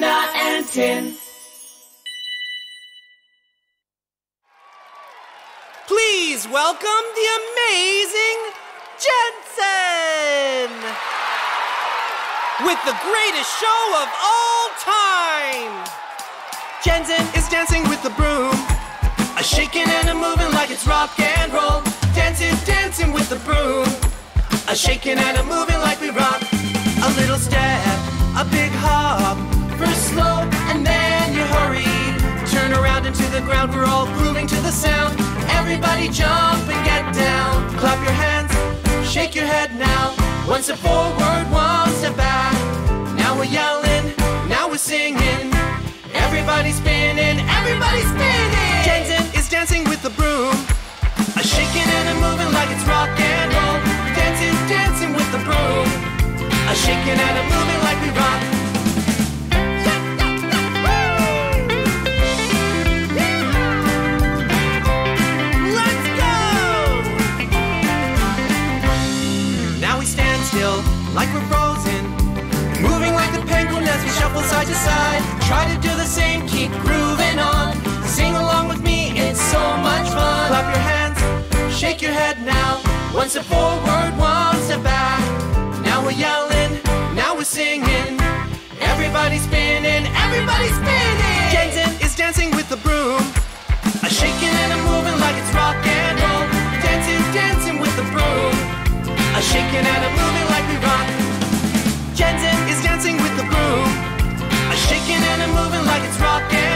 Tina and Tin. Please welcome the amazing Jensen! With the greatest show of all time! Jensen is dancing with the broom, a shaking and a moving like it's rock and roll. Dancing, dancing with the broom, a shaking and a moving like we rock. A little step, a big hop, Into the ground, we're all grooving to the sound. Everybody jump and get down. Clap your hands, shake your head now. One step forward, one step back. Now we're yelling, now we're singing. Everybody spinning, everybody spinning. Jensen is dancing with the broom. A shaking and a moving like it's rock and roll. Dancing, dancing with the broom. A shaking and a moving like we're frozen. Moving like a penguin as we shuffle side to side. Try to do the same, keep grooving on. Sing along with me, it's so much fun. Clap your hands, shake your head now. One step forward, one step back. Now we're yelling, now we're singing. Everybody's spinning, everybody's spinning. The broom. A shaking and a moving like it's rock